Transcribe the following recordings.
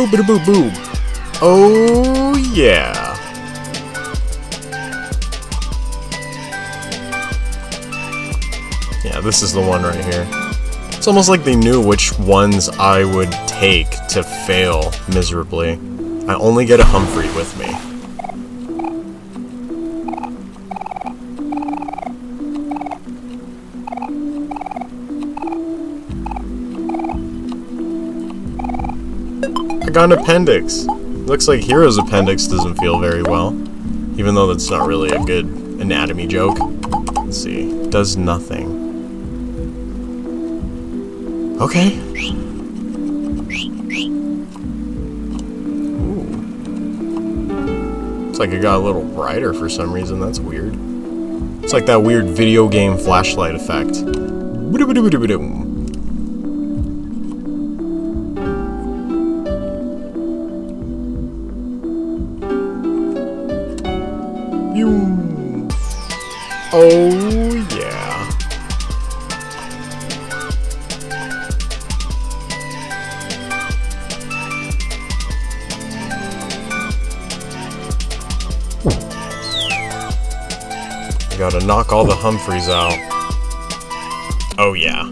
Boop boop boop boop. Oh yeah. Yeah, this is the one right here. It's almost like they knew which ones I would take to fail miserably. I only get a Humphrey with me. I appendix. Looks like Hero's appendix doesn't feel very well. Even though that's not really a good anatomy joke. Let's see. Does nothing. Okay. Ooh. It's like it got a little brighter for some reason. That's weird. It's like that weird video game flashlight effect. Oh yeah. Gotta knock all the Humphreys out. Oh yeah.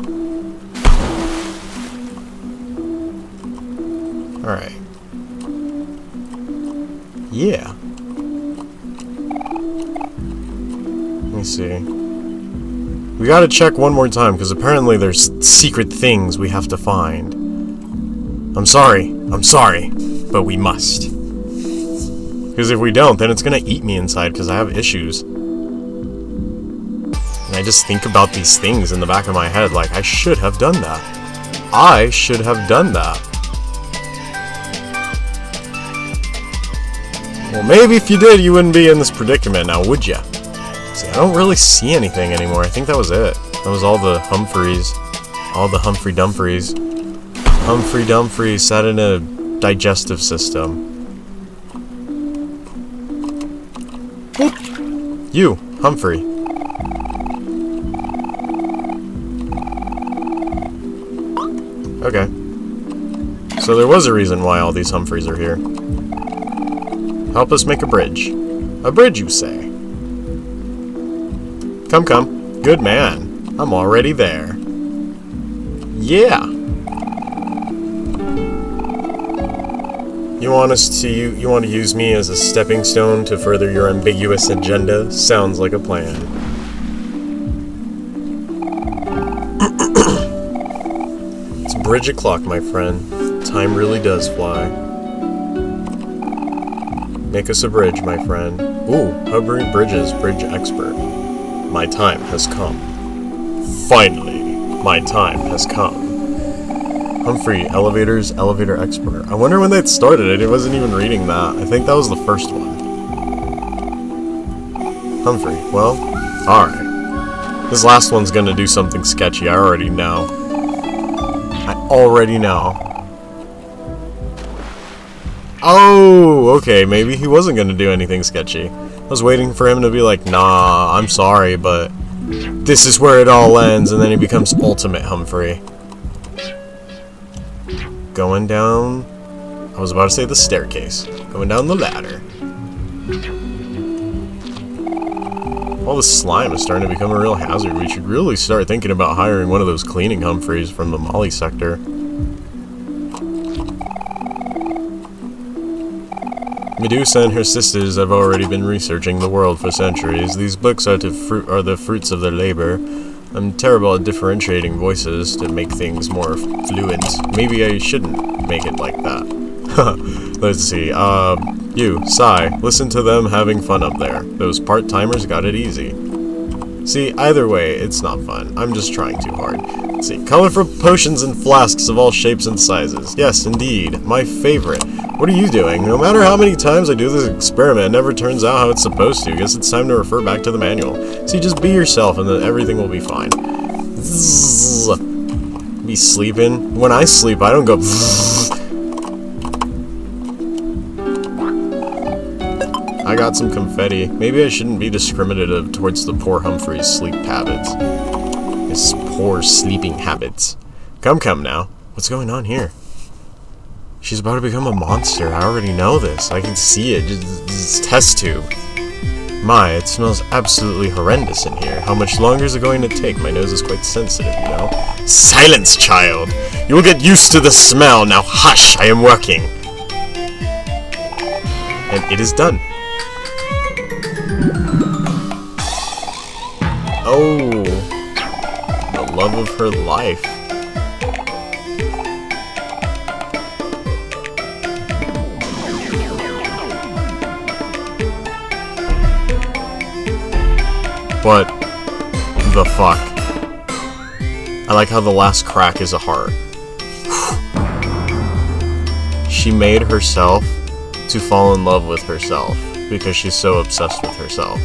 Alright. Yeah. Me see. We gotta check one more time, because apparently there's secret things we have to find. I'm sorry. I'm sorry. But we must. Because if we don't, then it's gonna eat me inside, because I have issues. And I just think about these things in the back of my head, like, I should have done that. I should have done that. Well, maybe if you did, you wouldn't be in this predicament now, would ya? I don't really see anything anymore. I think that was it. That was all the Humphreys. All the Humphrey Dumphreys. Humphrey Dumphreys sat in a digestive system. Boop. You, Humphrey. Okay. So there was a reason why all these Humphreys are here. Help us make a bridge. A bridge, you say? Come, come. Good man. I'm already there. Yeah. You want us to you, you want to use me as a stepping stone to further your ambiguous agenda? Sounds like a plan. it's bridge o'clock, my friend. Time really does fly. Make us a bridge, my friend. Ooh, hovering bridges, bridge expert. My time has come. Finally, my time has come. Humphrey, elevators, elevator expert. I wonder when that started. I wasn't even reading that. I think that was the first one. Humphrey, well, alright. This last one's gonna do something sketchy, I already know. I already know. Oh, okay, maybe he wasn't gonna do anything sketchy. I was waiting for him to be like, nah, I'm sorry, but this is where it all ends, and then he becomes Ultimate Humphrey. Going down... I was about to say the staircase. Going down the ladder. All the slime is starting to become a real hazard. We should really start thinking about hiring one of those cleaning Humphreys from the Molly sector. Medusa and her sisters have already been researching the world for centuries. These books are, are the fruits of their labor. I'm terrible at differentiating voices to make things more fluent. Maybe I shouldn't make it like that. Let's see, uh, you, Sai, listen to them having fun up there. Those part-timers got it easy. See, either way, it's not fun. I'm just trying too hard. Let's see, colorful potions and flasks of all shapes and sizes. Yes, indeed, my favorite. What are you doing? No matter how many times I do this experiment, it never turns out how it's supposed to. Guess it's time to refer back to the manual. See, just be yourself and then everything will be fine. Zzz. Be sleeping. When I sleep, I don't go Zzz. I got some confetti. Maybe I shouldn't be discriminative towards the poor Humphrey's sleep habits. His poor sleeping habits. Come, come now. What's going on here? She's about to become a monster. I already know this. I can see it. It's test tube. My, it smells absolutely horrendous in here. How much longer is it going to take? My nose is quite sensitive, you know? Silence, child! You will get used to the smell. Now hush, I am working. And it is done. Oh, the love of her life. What the fuck? I like how the last crack is a heart. she made herself to fall in love with herself because she's so obsessed with herself.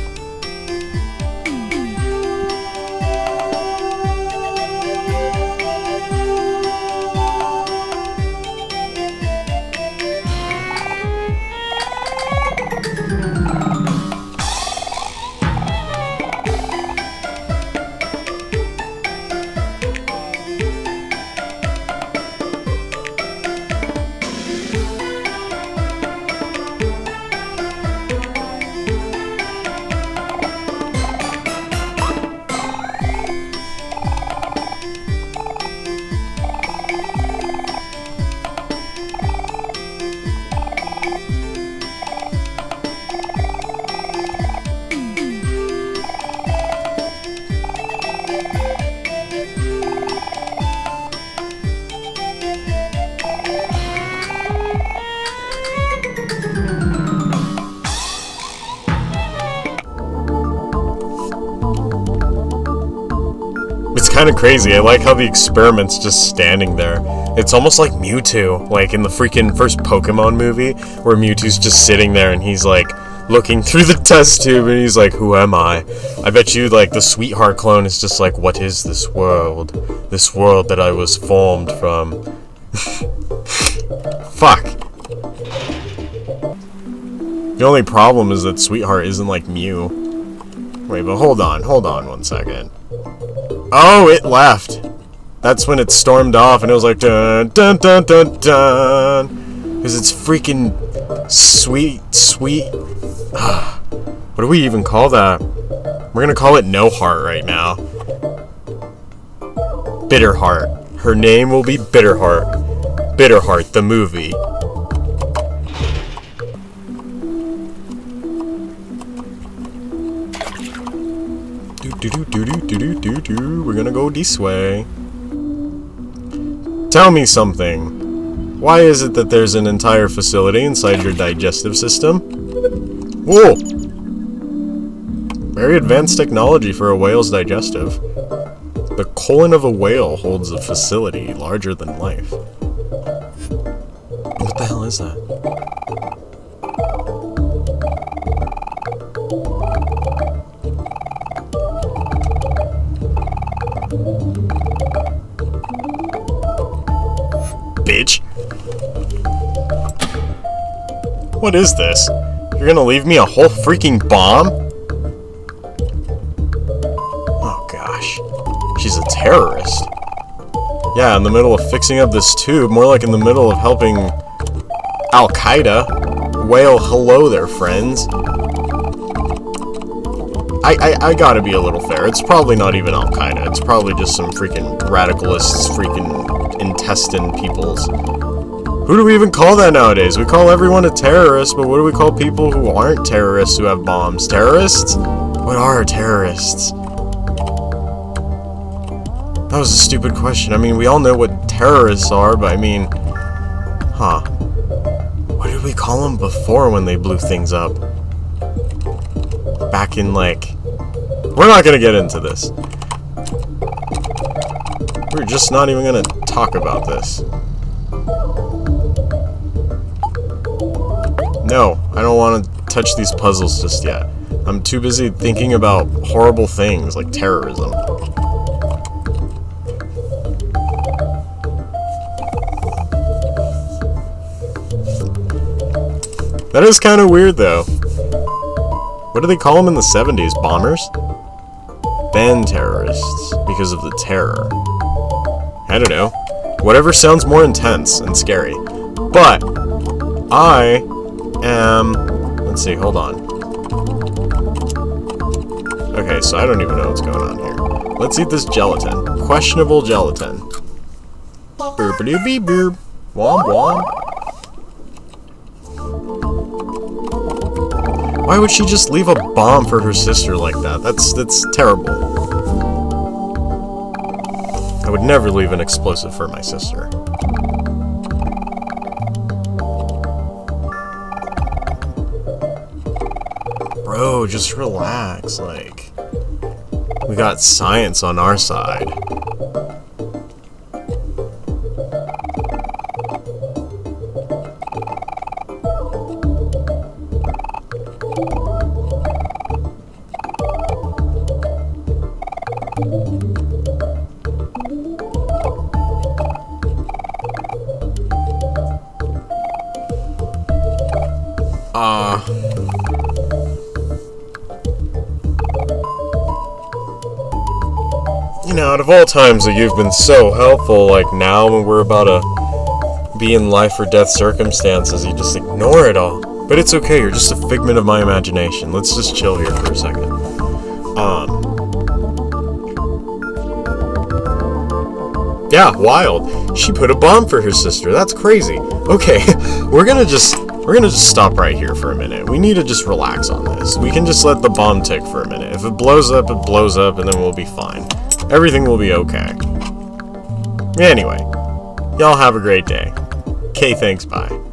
Kind of crazy. I like how the experiment's just standing there. It's almost like Mewtwo, like in the freaking first Pokemon movie, where Mewtwo's just sitting there and he's like looking through the test tube and he's like, Who am I? I bet you, like, the Sweetheart clone is just like, What is this world? This world that I was formed from. Fuck. The only problem is that Sweetheart isn't like Mew. Wait, but hold on, hold on one second. Oh, it left. That's when it stormed off and it was like dun dun dun dun dun. Because it's freaking sweet, sweet. what do we even call that? We're gonna call it No Heart right now. Bitter Heart. Her name will be Bitterheart. Bitterheart the movie. Do do do do do do do do. We're gonna go this way. Tell me something. Why is it that there's an entire facility inside your digestive system? Whoa! Very advanced technology for a whale's digestive. The colon of a whale holds a facility larger than life. Is that? bitch. What is this? You're gonna leave me a whole freaking bomb? Oh gosh. She's a terrorist. Yeah, in the middle of fixing up this tube, more like in the middle of helping Al-Qaeda. Well, hello there, friends. I, I, I gotta be a little fair. It's probably not even Al-Qaeda. It's probably just some freaking radicalists, freaking intestine peoples. Who do we even call that nowadays? We call everyone a terrorist, but what do we call people who aren't terrorists who have bombs? Terrorists? What are terrorists? That was a stupid question. I mean, we all know what terrorists are, but I mean... Huh. We call them before when they blew things up? Back in, like... We're not gonna get into this. We're just not even gonna talk about this. No, I don't want to touch these puzzles just yet. I'm too busy thinking about horrible things like terrorism. That is kind of weird, though. What do they call them in the 70s? Bombers? Band terrorists, because of the terror. I don't know. Whatever sounds more intense and scary. But I am. Let's see. Hold on. Okay, so I don't even know what's going on here. Let's eat this gelatin. Questionable gelatin. Boopity beep boop. Womp womp. Why would she just leave a bomb for her sister like that? That's that's terrible. I would never leave an explosive for my sister. Bro, just relax, like... We got science on our side. Uh... You know, out of all times that you've been so helpful, like now when we're about to be in life or death circumstances, you just ignore it all. But it's okay, you're just a figment of my imagination. Let's just chill here for a second. Um... Yeah, wild. She put a bomb for her sister. That's crazy. Okay, we're gonna just we're gonna just stop right here for a minute. We need to just relax on this. We can just let the bomb tick for a minute. If it blows up, it blows up, and then we'll be fine. Everything will be okay. Anyway, y'all have a great day. Okay, thanks, bye.